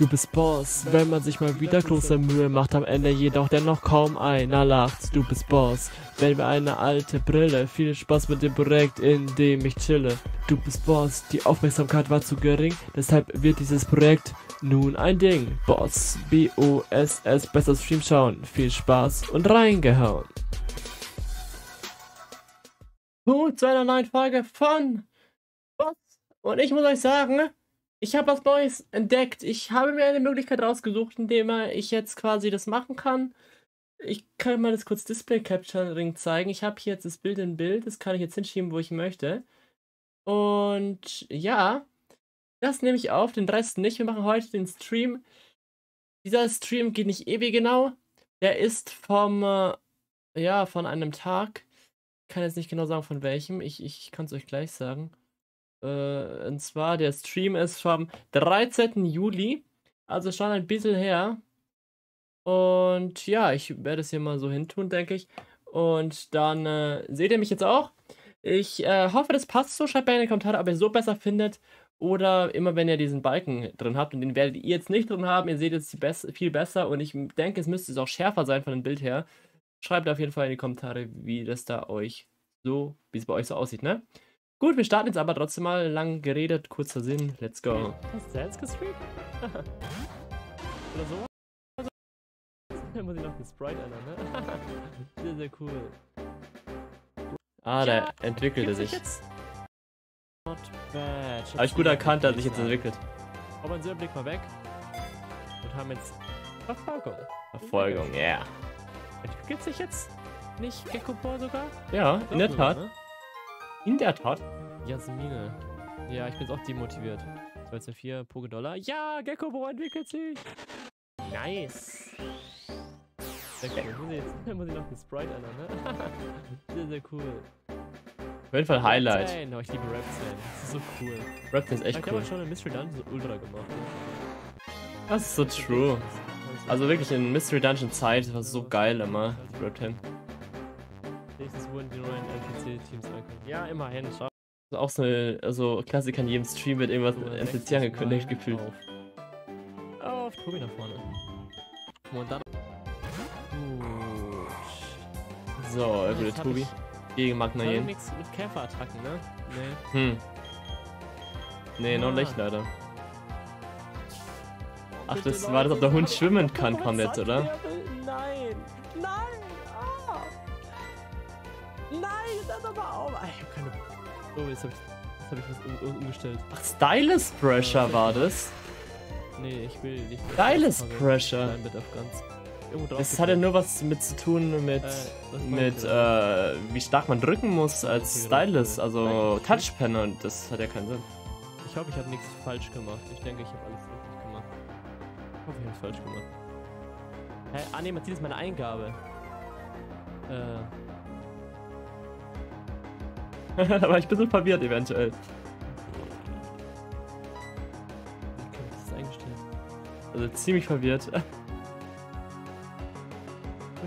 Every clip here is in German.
Du bist Boss, wenn man sich mal wieder große Mühe macht, am Ende jedoch dennoch kaum einer lacht. Du bist Boss, wenn wir eine alte Brille, viel Spaß mit dem Projekt, in dem ich chille. Du bist Boss, die Aufmerksamkeit war zu gering, deshalb wird dieses Projekt nun ein Ding. Boss, B-O-S-S, besser Stream schauen, viel Spaß und reingehauen. Gut, zu einer neuen Folge von Boss. Und ich muss euch sagen, ich habe was Neues entdeckt. Ich habe mir eine Möglichkeit rausgesucht, indem ich jetzt quasi das machen kann. Ich kann mal das kurz Display Capturing zeigen. Ich habe hier jetzt das Bild in Bild. Das kann ich jetzt hinschieben, wo ich möchte. Und ja, das nehme ich auf, den Rest nicht. Wir machen heute den Stream. Dieser Stream geht nicht ewig genau. Der ist vom, äh, ja, von einem Tag. Ich kann jetzt nicht genau sagen, von welchem. Ich, ich kann es euch gleich sagen. Äh, und zwar, der Stream ist vom 13. Juli. Also schon ein bisschen her. Und ja, ich werde es hier mal so hintun, denke ich. Und dann äh, seht ihr mich jetzt auch. Ich äh, hoffe, das passt so. Schreibt mir in die Kommentare, ob ihr es so besser findet. Oder immer, wenn ihr diesen Balken drin habt. Und den werdet ihr jetzt nicht drin haben. Ihr seht jetzt viel besser. Und ich denke, es müsste es auch schärfer sein von dem Bild her. Schreibt auf jeden Fall in die Kommentare, wie das da euch so, wie es bei euch so aussieht, ne? Gut, wir starten jetzt aber trotzdem mal. Lang geredet, kurzer Sinn. Let's go. Hast du jetzt gestreamt? Oder so? Da muss ich noch den Sprite ändern, ne? sehr, sehr cool. Ah, der ja, entwickelte sich. Jetzt? Not bad. Habe ich gut erkannt, dass sich jetzt entwickelt. Aber einen Blick mal weg. Und haben jetzt Verfolgung. Verfolgung, ja. Yeah. Entwickelt sich jetzt nicht Gecko sogar? Ja, in der Tat. Ne? In der Tat. Jasmine. Ja, ich bin jetzt auch demotiviert. 224 Poke Dollar. Ja, Gecko entwickelt sich. Nice. Sehr cool. Muss ich, jetzt, muss ich noch den Sprite ändern, ne? sehr, sehr cool. Auf jeden Fall Highlight. Reptane. Oh, ich liebe Reptane. Das ist so cool. Reptane ist echt ich cool. Ich habe schon in Mystery Dungeon so ultra gemacht. Das ist so true. Also wirklich in Mystery Dungeon Zeit war so geil immer, Reptane. Nächstes wurden die neuen NPC-Teams angekündigt. Ja, immerhin. Ist auch so eine, also Klassiker in jedem Stream wird irgendwas so, NPC angekündigt gefühlt. Auf. auf Tobi nach vorne. Und dann. Gut. So, er würde Tobi gegen Magna Yen. nichts mit Käferattacken, ne? Nee. Hm. Nee, ah. noch nicht leider. Ach, das war das, ob der Hund schwimmen kann, kam jetzt, oder? Oh, jetzt hab ich, hab ich was um, umgestellt. Ach, Stylus Pressure okay. war das? Nee, ich will nicht. Stylus Pressure. Nein, auf ganz. Das hat ja nur was mit zu tun mit, äh, mit äh, wie stark man drücken muss als Stylus, also Touchpen und das hat ja keinen Sinn. Ich hoffe, ich habe nichts falsch gemacht. Ich denke, ich habe alles richtig gemacht. Ich hoffe, ich habe es falsch gemacht. Hä? Ah ne, man sieht jetzt meine Eingabe. Äh. da war ich ein bisschen verwirrt eventuell. Wie kann ich das eingestellt? Also ziemlich verwirrt.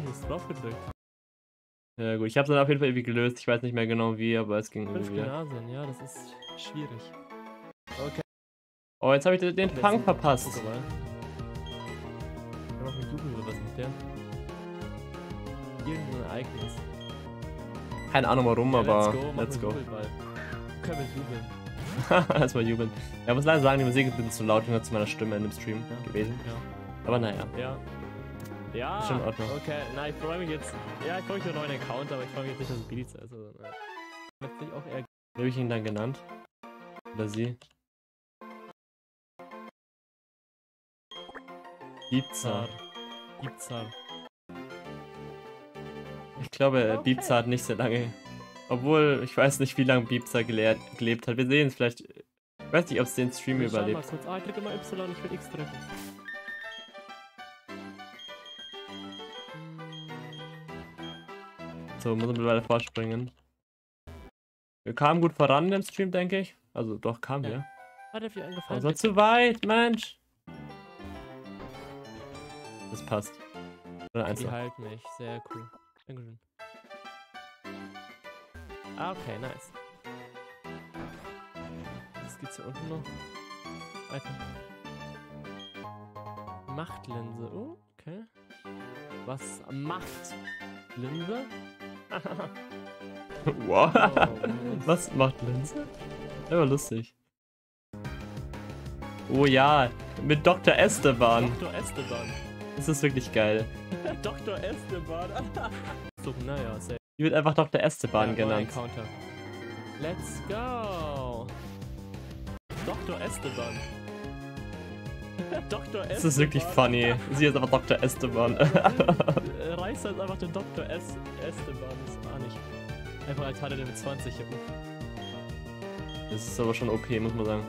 ich ist drauf gedrückt. Ja gut, ich habe es dann auf jeden Fall irgendwie gelöst. Ich weiß nicht mehr genau wie, aber es ging irgendwie. Gymnasien, ja, das ist schwierig. Okay. Oh, jetzt habe ich den, den Fang verpasst. Guck mal. Ich kann auch nicht suchen oder was mit der. Irgendein Ereignis. Keine Ahnung warum, ja, aber let's go. Let's go. Können wir jubeln. Erstmal jubeln. Ja, ich muss leider sagen, die Musik ist ein bisschen zu laut zu meiner Stimme in dem Stream ja. gewesen. Ja. Aber naja. Ja. Ja. Ist schon in Ordnung. Okay, na, ich freue mich jetzt. Ja, ich freue mich über einen neuen Account, aber ich freue mich jetzt nicht, dass es Beats ist. Also, na. Hat sich auch eher. Wie habe ich ihn dann genannt? Oder sie? Bizarre. Bizarre. Ich glaube, okay. Biebzer hat nicht sehr lange. Obwohl, ich weiß nicht, wie lange Biebzer gelebt hat. Wir sehen es vielleicht. Ich weiß nicht, ob es den Stream ich überlebt. Mal kurz. Ah, ich drücke immer Y, ich will X drücken. So, muss man weiter vorspringen. Wir kamen gut voran im Stream, denke ich. Also, doch, kamen ja. wir. Hat er viel angefallen? Also zu weit, Mensch! Das passt. Oder Die halten mich, sehr cool. Dankeschön. Ah, okay, nice. Was gibt's hier unten noch? Weiter. Machtlinse. Oh, okay. Was macht Linse? wow. Oh, Was macht Linse? War lustig. Oh ja, mit Dr. Esteban. Dr. Esteban. Das ist wirklich geil. Dr. Esteban. so, naja, sehr. Die wird einfach Dr. Esteban Ja, genannt. Encounter. Let's go. Dr. Esteban. Dr. Esteban. Das ist wirklich funny. Sie ist einfach Dr. Esteban. Reißt halt einfach den Dr. Es Esteban. Das war nicht. Einfach als hatte der mit 20. Ja, uff. Das ist aber schon OP, muss man sagen.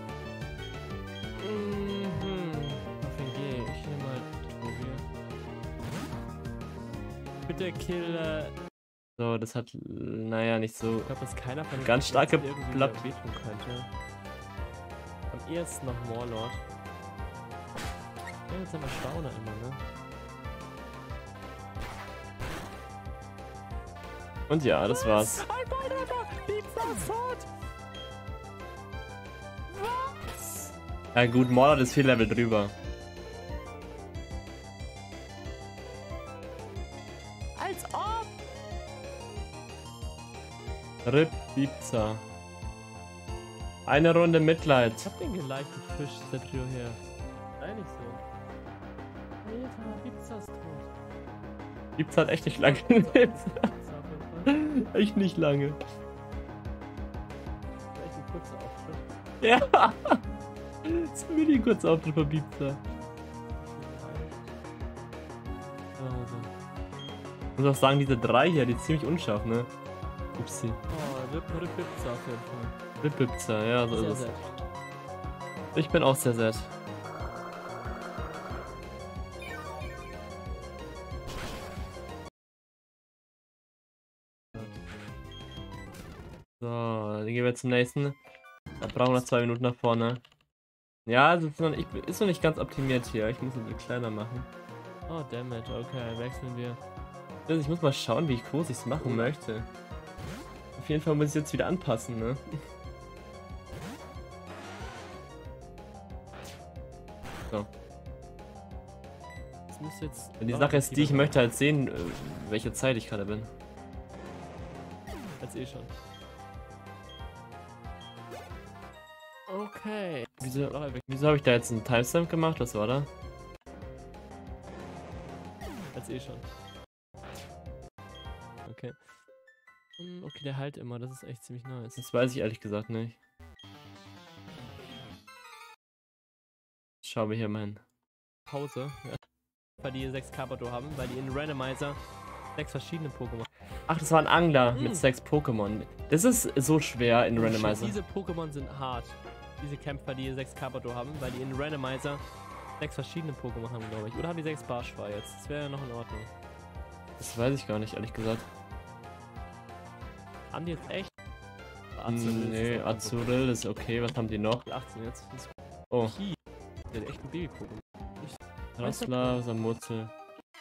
Bitte kill. Äh, So, das hat, naja, nicht so. ich glaube, dass keiner von Ganz starke wehtun könnte. Am ehesten noch Morlord. Ja, jetzt haben wir Stauner immer, ne? Und ja, das war's. Ja gut, Mordor ist vier Level drüber. Rip Pizza. Eine Runde Mitleid. Ich hab den geleichten Fisch, der Trio her. Nein, nicht so. Alter, Pizza ist tot. Pizza hat echt nicht lange gelebt. Echt nicht lange. Echt ein kurzer Auftritt. Ja. Das ist mir die kurze Auftritt von Pizza. Ich muss auch sagen, diese drei hier, die ist ziemlich unscharf, ne? Upsi. Oh, Rip, Rip Pizza auf jeden Fall. Rip Pizza, ja, so Sehr, ist es. Ich bin auch sehr sad. So, dann gehen wir zum nächsten. Da brauchen wir noch zwei Minuten nach vorne. Ja, es ist noch nicht, ist noch nicht ganz optimiert hier. Ich muss es ein bisschen kleiner machen. Oh, dammit. Okay, wechseln wir. Also ich muss mal schauen, wie groß ich es machen möchte. Auf jeden Fall muss ich jetzt wieder anpassen, ne? So. Das muss jetzt. Und die Sache ist die, ich möchte halt sehen, äh, welche Zeit ich gerade bin. Als eh schon. Okay. Wieso, wieso habe ich da jetzt einen Timestamp gemacht? Was war da? Als eh schon. Hm, Okay, der halt immer. Das ist echt ziemlich nice. Das weiß ich ehrlich gesagt nicht. Schauen wir hier mal hin. Pause. Ja. Weil die 6 Carpador haben, weil die in Randomizer sechs verschiedene Pokémon. Ach, das war ein Angler Mm. mit sechs Pokémon. Das ist so schwer in Randomizer. Diese Pokémon sind hart. Diese Kämpfer, die 6 Carpador haben, weil die in Randomizer sechs verschiedene Pokémon haben, glaube ich. Oder haben die 6 Barschwar jetzt? Das wäre ja noch in Ordnung. Das weiß ich gar nicht, ehrlich gesagt. Haben die jetzt echt? Hm, nee. Azuril ist okay. Was haben die noch? 18 jetzt. Oh, Ki. Der hat echt ein Baby-Pokémon. Rassler, Samurzel.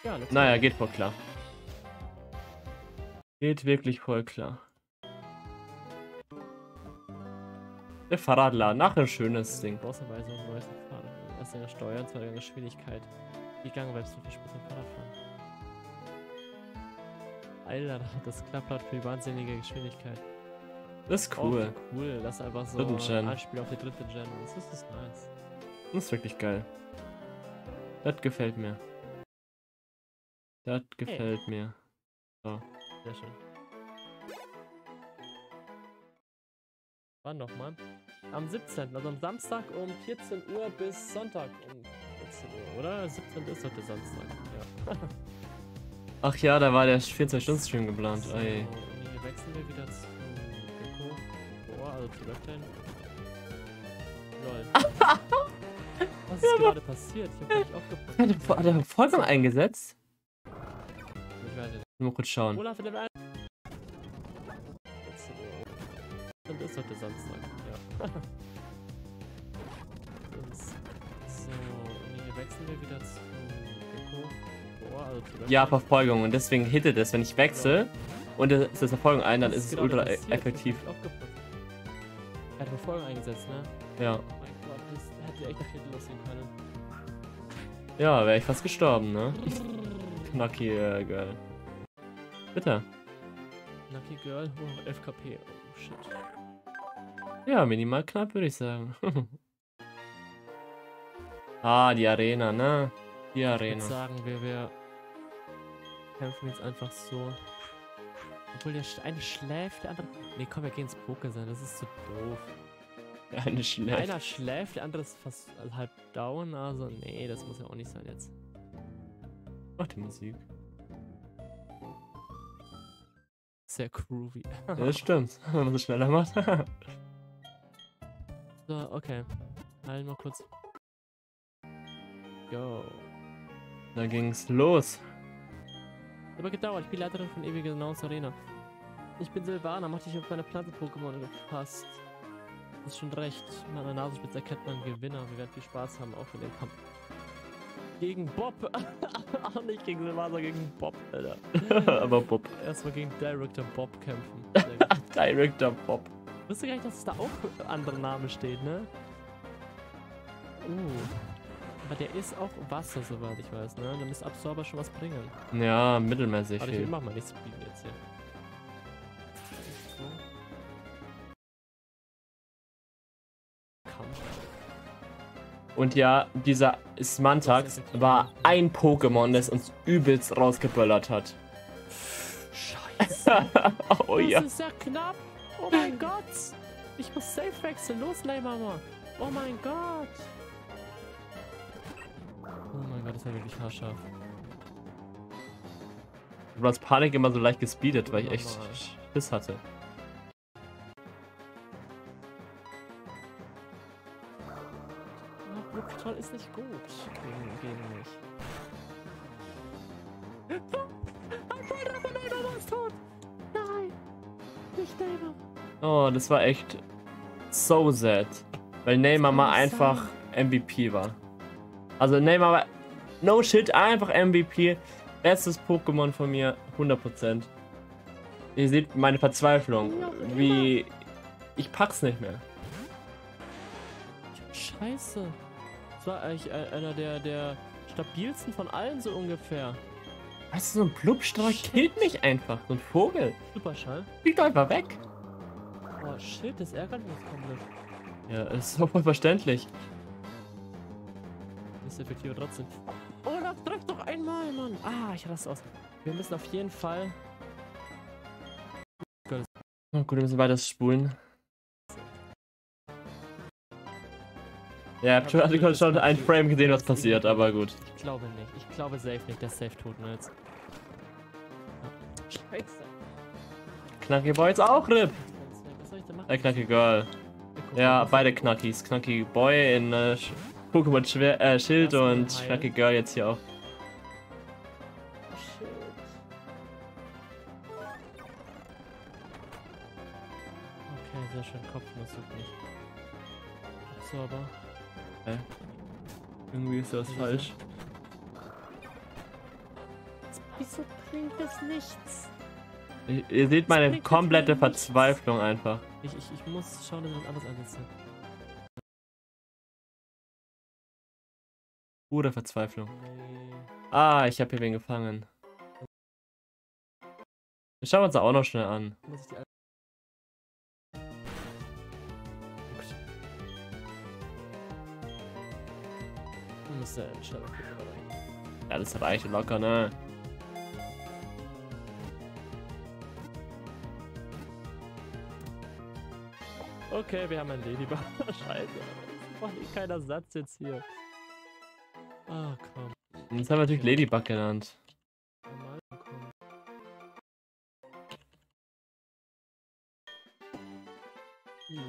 Ja, Naja, geht voll klar. Geht wirklich voll klar. Der Fahrradladen, ach ein schönes Ding. Großerweise ein neues Fahrrad. Erst Gang Steuern, zweiter Gang Geschwindigkeit. Die Gang bleibst du viel Spaß beim Fahrradfahren. Alter, das Klapprad für die wahnsinnige Geschwindigkeit. Das ist Oh, cool. wie cool, das ist einfach so ein Anspiel auf die dritte Gen. Das ist, das ist nice. Das ist wirklich geil. Das gefällt mir. Das gefällt mir. Sehr schön. Wann nochmal? Am 17., also am Samstag um 14 Uhr bis Sonntag um 14 Uhr, oder? 17. ist der Samstag, ja. Ach ja, da war der 24-Stunden-Stream geplant. So, Ey. und hier wechseln wir wieder zu Gecko. Boah, also zu Reptile. Lol. Was ist gerade passiert? Ich hab gar nicht aufgepasst. Hat er, hat er Folgen eingesetzt? Ich nicht. Mal kurz schauen. Olaf 1. 14 Uhr. Und ist der Samstag, ja. So, und hier wechseln wir wieder zu Ja, Verfolgung. Und deswegen hittet es, wenn ich wechsle und es ist Verfolgung ein, dann ist es ultra e- effektiv. Er hat Verfolgung eingesetzt, ne? Ja. Oh mein Gott, das hätte echt nach hinten losgehen können. Ja, wäre ich fast gestorben, ne? Knacky äh, Girl. Bitte. Knacky Girl, oh, 11 KP. Oh shit. Ja, minimal knapp, würde ich sagen. ah, die Arena, ne? Die Arena. Ich sagen wir, wir kämpfen jetzt einfach so. Obwohl der eine schläft, der andere. Ne, komm, wir gehen ins Poker sein, das ist zu doof. Eine schläft. Einer schläft, der andere ist fast halb down, also nee, das muss ja auch nicht sein jetzt. Ach, die Musik. Sehr groovy. ja, das stimmt, wenn man es schneller macht. so, okay. Halt mal kurz. Go. Da ging's los. Aber gedauert, ich bin Leiterin von Ewige Hinaus Arena. Ich bin Silvana, mach dich auf meine Pflanzen-Pokémon gefasst. Das ist schon recht. An meiner Nasenspitze erkennt man Gewinner. Wir werden viel Spaß haben, auch in dem Kampf. Gegen Bob. Ach, nicht gegen Silvana, gegen Bob, Alter. Aber Bob. Erstmal gegen Director Bob kämpfen. Director Bob. Wusste gar nicht, dass es da auch andere Namen steht, ne? Uh. Aber der ist auch Wasser, soweit ich weiß, ne? Dann müsste Absorber schon was bringen. Ja, mittelmäßig. Warte, ich mach mal nicht Speed jetzt hier. Und ja, dieser Smantax war ein Pokémon, das uns übelst rausgeböllert hat. Scheiße. oh ja. Das ist ja knapp. Oh mein Gott. Ich muss safe wechseln. Los, Leimama. Oh mein Gott. Mein Gott, das war wirklich haarscharf. Du hast Panik immer so leicht gespeedet, weil ich echt Schiss hatte. Toll ist nicht gut gegen, gegen mich. Ist! Oh, das war echt so sad. Weil Neymar mal einfach MVP war. Also Neymar war no shit, einfach MVP. Bestes Pokémon von mir, 100%. Ihr seht meine Verzweiflung. Wie... Ich pack's nicht mehr. Scheiße. Das war eigentlich einer der, der stabilsten von allen so ungefähr. Weißt du, so ein Plupstrahl killt mich einfach. So ein Vogel. Superschall. Fliegt einfach weg. Oh shit, das ärgert mich komplett. Ja, ist doch voll verständlich. Ist effektiv trotzdem. Einmal, Mann. Ah, ich raste aus. Wir müssen auf jeden Fall. Oh, gut, wir müssen weiter spulen. Ja, ich habe schon, schon ein Frame gesehen, was passiert, aber gut. Ich glaube nicht. Ich glaube safe nicht, dass safe tot jetzt. Scheiße. Knacky Boy jetzt auch RIP. Was soll ich denn machen? Äh, Knacky Girl. Ja, beide Knackis. Knacky Boy in äh, Pokémon Schwer äh, Schild und Knacky Girl jetzt hier auch. Schön. Kopfnuss wirklich. Absorber. Hä? Irgendwie ist das falsch. Wieso bringt das nichts? Ihr, ihr seht meine komplette Verzweiflung einfach. Ich, ich, ich muss schauen, dass ich anders einsetze. Pure Verzweiflung. Nee. Ah, ich habe hier wen gefangen. Wir schauen uns auch noch schnell an. Die müsste Shadow Ja, das reicht locker, ne? Okay, wir haben ein Ladybug. Scheiße. Das macht eh keiner Satz jetzt hier. Ah, oh, komm. Jetzt haben wir natürlich Ladybug genannt.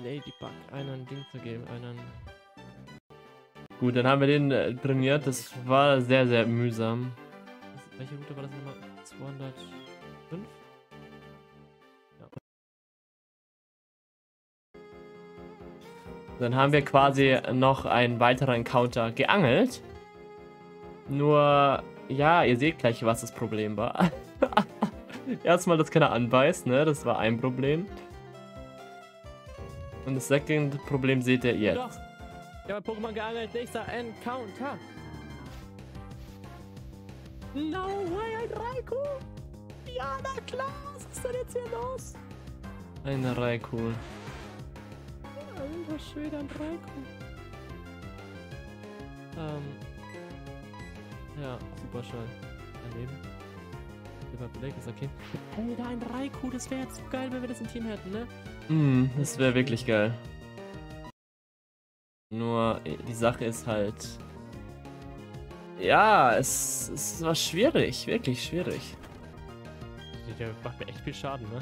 Ladybug, einen Ding zu geben, einen Gut, dann haben wir den äh, trainiert. Das war sehr, sehr mühsam. welche Route war das nochmal? 205? Ja. Dann haben wir quasi noch einen weiteren Encounter geangelt. Nur, ja, ihr seht gleich, was das Problem war. Erstmal, dass keiner anbeißt, ne? Das war ein Problem. Und das second Problem seht ihr jetzt. Ich habe Pokémon geangelt, nächster Encounter. No way, ein Raikou! Ja, na klar, was ist denn jetzt hier los? Ein Raikou. Alter Schwede, ein Raikou. Ähm. Ja, super schön. Daneben. Silber Black ist okay. Alter, ein Raikou, das wäre jetzt so geil, wenn wir das im Team hätten, ne? Hm, das wäre wirklich geil. Nur äh, die Sache ist halt. Ja, es, es war schwierig, wirklich schwierig. Der macht mir echt viel Schaden, ne?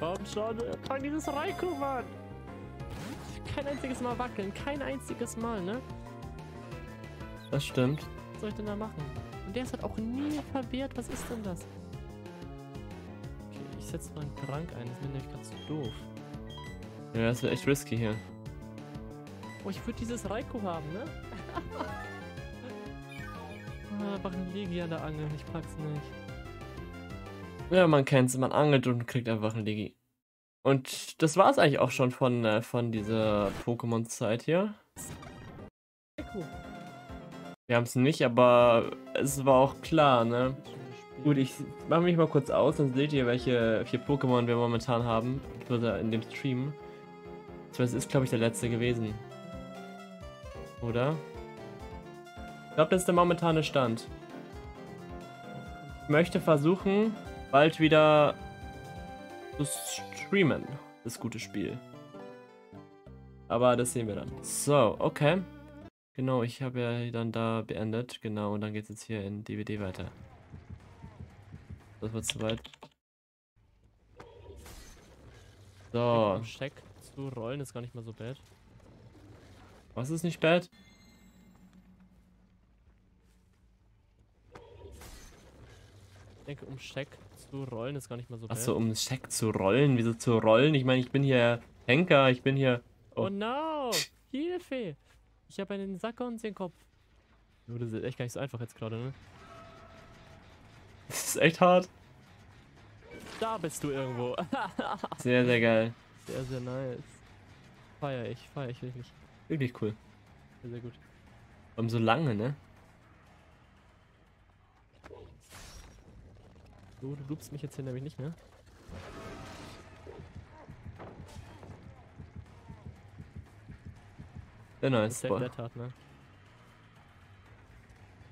Komm schon, fang dieses Raikou, Mann! Kein einziges Mal wackeln, kein einziges Mal, ne? Das stimmt. Was soll ich denn da machen? Und der ist halt auch nie verwehrt, was ist denn das? Ich setze mal einen Trank ein, das ist nämlich ganz doof. Ja, das wäre echt risky hier. Oh, ich würde dieses Raikou haben, ne? ah, einfach ein Legi an der Angel, ich pack's nicht. Ja, man kennt's, man angelt und kriegt einfach einen Legi. Und das war's eigentlich auch schon von, äh, von dieser Pokémon-Zeit hier. Raikou. Wir haben es nicht, aber es war auch klar, ne? Gut, ich mache mich mal kurz aus, dann seht ihr, welche vier Pokémon wir momentan haben. In dem Stream. Das ist, glaube ich, der letzte gewesen. Oder? Ich glaube, das ist der momentane Stand. Ich möchte versuchen, bald wieder zu streamen. Das gute Spiel. Aber das sehen wir dann. So, okay. Genau, ich habe ja dann da beendet. Genau, und dann geht es jetzt hier in DVD weiter. Das wird zu weit. So. Um Check zu rollen ist gar nicht mal so bad. Was ist nicht bad? Ich denke, um Check zu rollen ist gar nicht mal so bad. Achso, um Scheck zu rollen. Wieso zu rollen? Ich meine, ich bin hier Henker, ich bin hier. Oh, Oh. no! Hilfe! Ich habe einen Sack und den Kopf. Jo, das ist echt gar nicht so einfach jetzt gerade, ne? Das ist echt hart. Da bist du irgendwo. Sehr, sehr geil. sehr, sehr nice. Feier ich, feier ich wirklich. Wirklich cool. Sehr, sehr gut. Um so lange, ne? Du, du loopst mich jetzt hier nämlich nicht mehr. Sehr Das nice. ist Boah. der Tat, ne?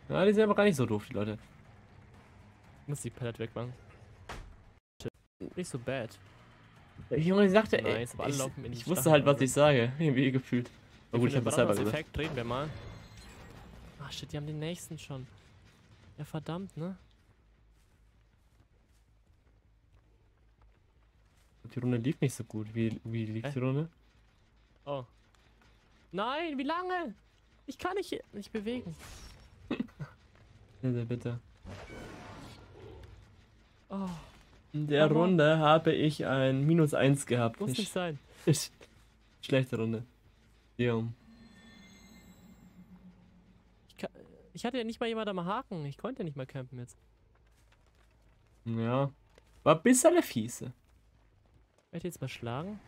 Ja, die sind aber gar nicht so doof, die Leute. Ich muss die Palette wegmachen. Shit. Nicht so bad. Der Junge sagte, ey, Nice, alle ich, die ich wusste halt, was ich sage. Irgendwie gefühlt. Aber gut, ich hab das selber gesagt. Brandhaus-Effekt drehen wir mal. Ah shit, die haben den nächsten schon. Ja verdammt, ne? Die Runde lief nicht so gut. Wie, wie lief Hä? die Runde? Oh. Nein, wie lange? Ich kann nicht, nicht bewegen. Sehr bitter. Oh, In der Mama. Runde habe ich ein Minus 1 gehabt. muss nicht sein. Schlechte Runde. Ja. Ich, kann, ich hatte ja nicht mal jemand am Haken. Ich konnte ja nicht mal campen jetzt. Ja. War ein bisschen fiese. Werd ich jetzt mal schlagen?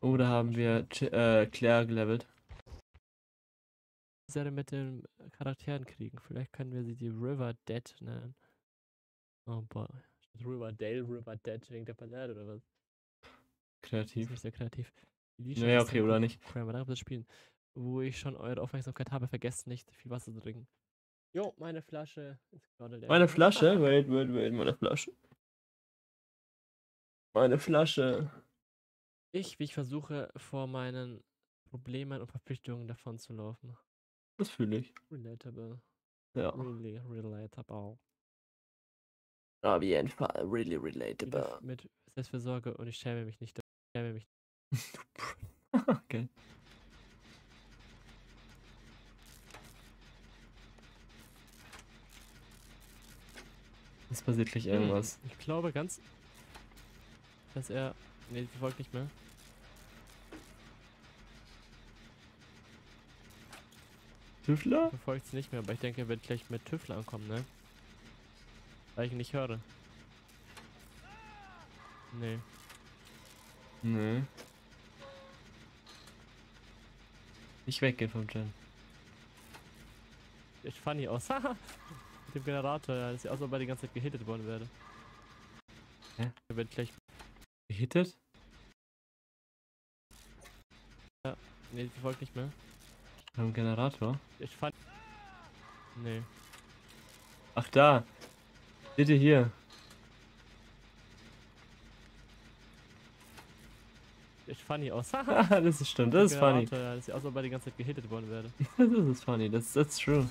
Oder haben wir äh, Claire gelevelt? Serie mit den Charakteren kriegen. Vielleicht können wir sie die River Dead nennen. Oh boy. Riverdale, River Dead wegen der Palette oder was? Das ist Kreativ. nicht sehr kreativ. Naja, okay, oder nicht. Kramer, danke fürs Spielen. Wo ich schon eure Aufmerksamkeit habe, vergesst nicht, viel Wasser zu trinken. Jo, meine Flasche ist gerade leer. Meine Flasche? Wait, wait, wait, meine Flasche. Meine Flasche. Ich, wie ich versuche, vor meinen Problemen und Verpflichtungen davon zu laufen. Das fühle ich. Relatable. Ja. Really relatable. Auf jeden Fall. Really relatable. mit Selbstversorge und ich schäme mich nicht. Ich schäme mich. okay. Es passiert gleich irgendwas. Hm, Ich glaube ganz, dass er. Ne, die folgt nicht mehr. Tüffler? Verfolgt es nicht mehr, aber ich denke, er wird gleich mit Tüffler ankommen, ne? Weil ich ihn nicht höre. Nee. Nee. Nicht weggehen vom Gen. Sieht funny aus. mit dem Generator, ja. Das sieht aus, als ob er die ganze Zeit gehittet worden werde. Hä? Er wird gleich. Gehittet? Ja, nee, verfolgt nicht mehr. Beim Generator? Echt funny. Nee. Ach da. Ihr hier? Echt funny aus. das ist stimmt, das ist funny. Ja. Das sieht aus, als ob er die ganze Zeit gehittet worden wäre. Das ist funny, das that's true.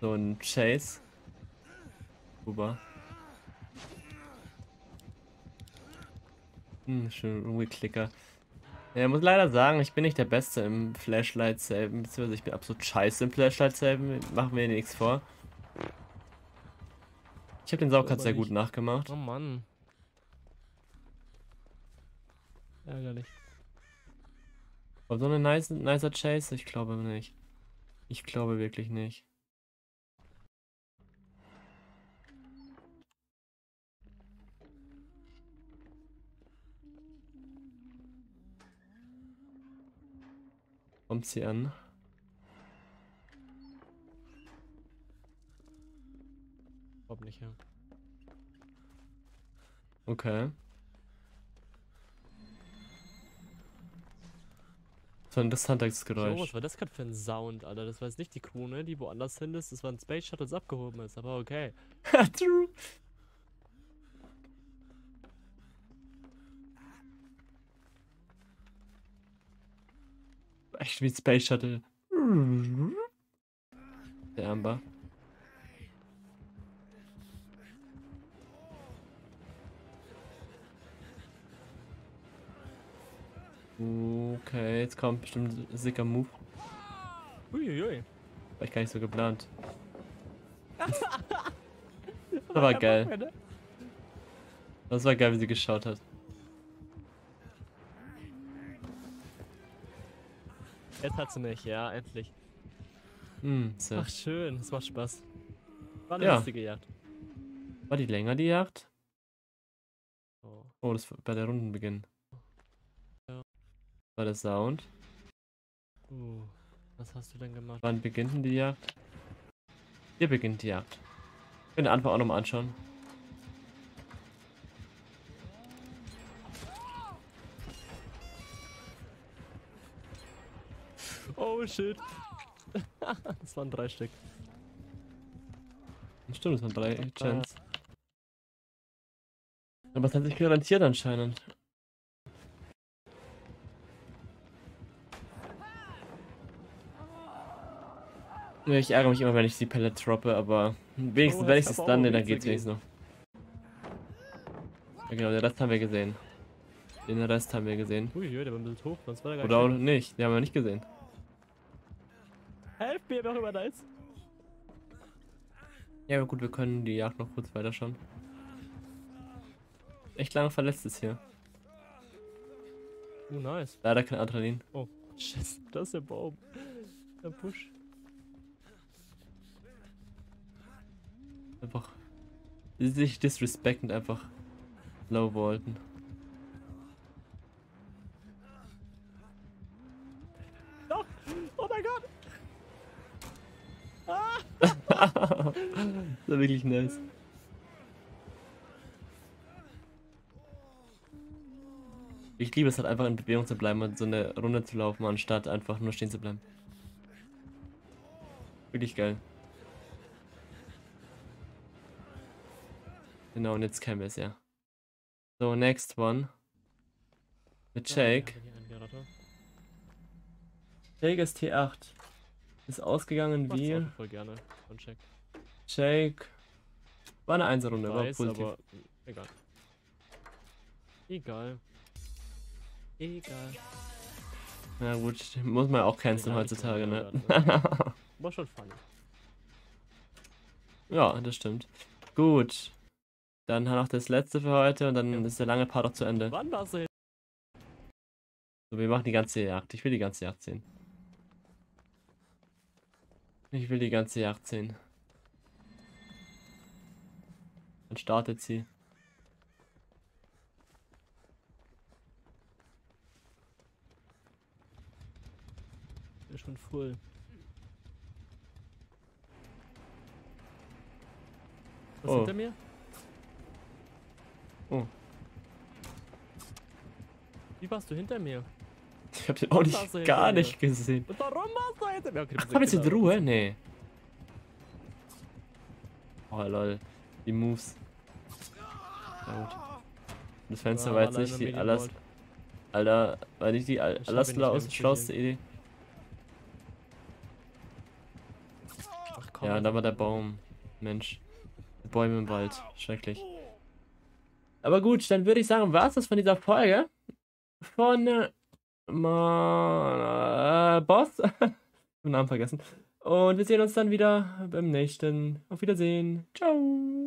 So ein Chase. Super. Hm, schön Ruheklicker. Ja, ich muss leider sagen, ich bin nicht der Beste im Flashlight-Saven, beziehungsweise ich bin absolut scheiße im Flashlight-Saven, machen wir nichts vor. Ich habe den Saugkatz sehr gut nachgemacht. Oh Mann. Ärgerlich. Aber so eine nice, nicer Chase? Ich glaube nicht. Ich glaube wirklich nicht. Kommt sie an? Glaub nicht, ja. Okay. So ein interessantes So, Geräusch. was war das gerade für ein Sound, Alter? Das war jetzt nicht die Krone, die woanders hin ist. Das war ein Space Shuttle, das abgehoben ist, aber okay. True. Echt wie Space Shuttle. Der Amber. Okay, jetzt kommt bestimmt ein sicker Move. Uiuiui. War ich gar nicht so geplant. Das war geil. Das war geil, wie sie geschaut hat. Jetzt hat sie mich, ja, endlich. Hm, so. Ach, schön, es macht Spaß. War eine Ja. lustige Jagd. War die länger, die Jagd? Oh. Oh, das war bei der Rundenbeginn. Ja. War der Sound? Uh, was hast du denn gemacht? Wann beginnt denn die Jagd? Hier beginnt die Jagd. Ich will den Anfang auch nochmal anschauen. Oh shit. das waren drei Stück. Stimmt, das waren drei Gens. Aber es hat sich garantiert anscheinend. Ich ärgere mich immer, wenn ich die Pellet droppe, aber wenigstens, Oh, wenn das ich es darf dann, auch dann geht's wenigstens noch. Ja, genau, den Rest haben wir gesehen. Den Rest haben wir gesehen. Uiuiui, der war ein bisschen hoch, sonst war der gar Oder auch nicht. nicht, den haben wir nicht gesehen. Helf mir doch über nice. Ja, aber gut, wir können die Jagd noch kurz weiterschauen. Echt lange verletzt ist hier. Uh, nice. Leider kein Adrenalin. Shit, das ist der Baum. Der Busch. Einfach sich disrespektend einfach low wollten. Doch! Oh mein Gott! das war wirklich nice. Ich liebe es halt einfach in Bewegung zu bleiben und so eine Runde zu laufen, anstatt einfach nur stehen zu bleiben. Wirklich geil. Genau, und jetzt kennen wir es ja. So, next one. Mit Shake. Ja, hier ein Generator. Shake ist T8. Ist ausgegangen wie auch voll gerne. Und check. Shake. War eine Einserrunde, war Weiß, positiv. aber mm, egal. Egal. Egal. Na gut, muss man auch canceln Egal, heutzutage, ne? überladen, War schon funny. ja, das stimmt. Gut. Dann noch das letzte für heute und dann Ja. ist der lange Part auch zu Ende. Wann warst du hin? So, wir machen die ganze Jagd. Ich will die ganze Jagd sehen. Ich will die ganze Yacht sehen. Dann startet sie. Ist schon voll. Was oh. hinter mir? Oh. Wie warst du hinter mir? Ich hab den auch nicht, gar nicht gesehen. Ach, komm jetzt in. Ruhe? Nee. Oh lol. Die Moves. Das Fenster war jetzt nicht die. Vault. Alter, war nicht die alles mehr schlauste Idee. Ach komm. Ja, da war der Baum. Mensch. Bäume im Wald. Schrecklich. Aber gut, dann würde ich sagen, war es das von dieser Folge. Von äh, Ma äh, Boss. den Namen vergessen. Und wir sehen uns dann wieder beim nächsten. Auf Wiedersehen. Ciao.